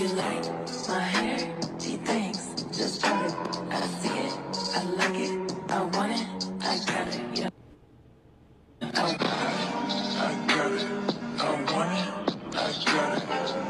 you like my hair? She thinks, just grab it. I see it, I like it, I want it, I got it, yeah. I got it, I want it, I got it.